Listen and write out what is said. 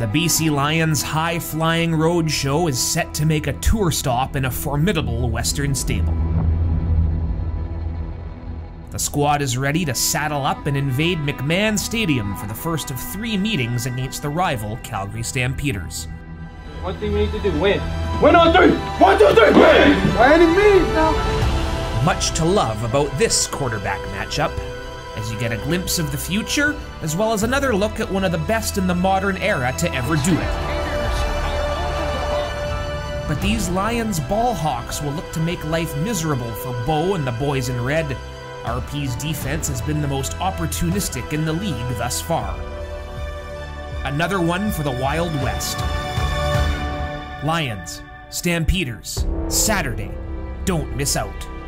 The BC Lions High Flying Road Show is set to make a tour stop in a formidable Western stable. The squad is ready to saddle up and invade McMahon Stadium for the first of three meetings against the rival Calgary Stampeders. One thing we need to do, win. Win on three! One, two, three, win! By any means now. Much to love about this quarterback matchup, as you get a glimpse of the future, as well as another look at one of the best in the modern era to ever do it. But these Lions ball hawks will look to make life miserable for Bo and the boys in red. RP's defense has been the most opportunistic in the league thus far. Another one for the Wild West. Lions, Stampeders, Saturday. Don't miss out.